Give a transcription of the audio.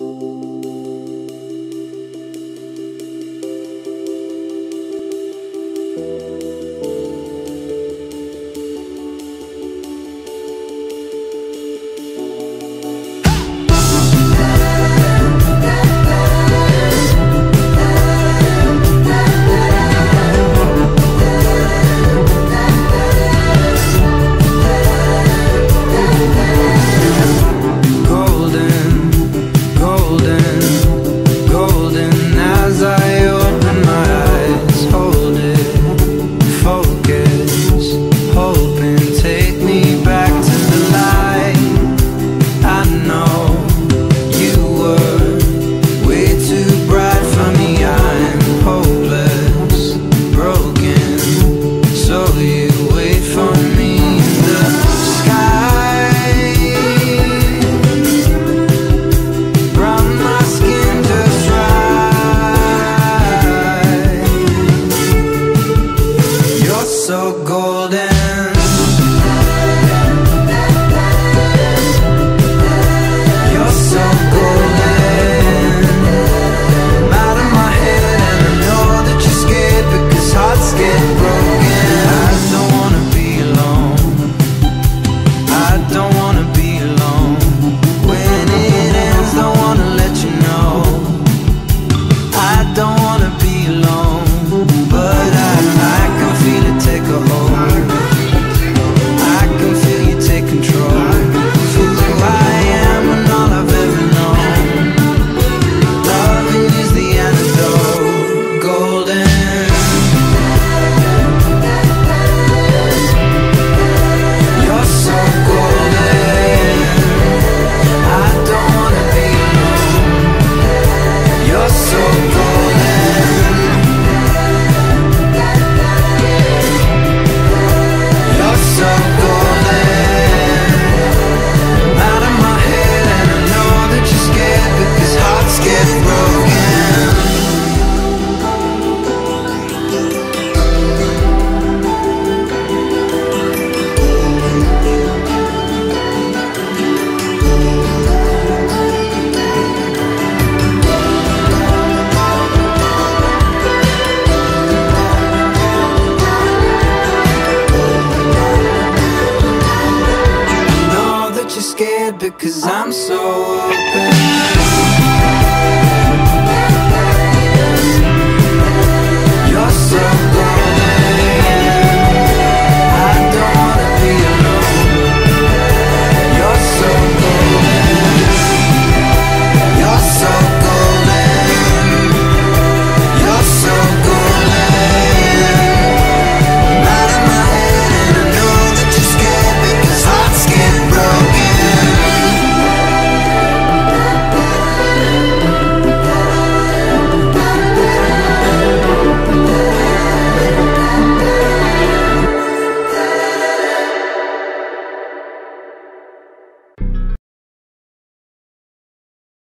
you so golden. because I'm so open.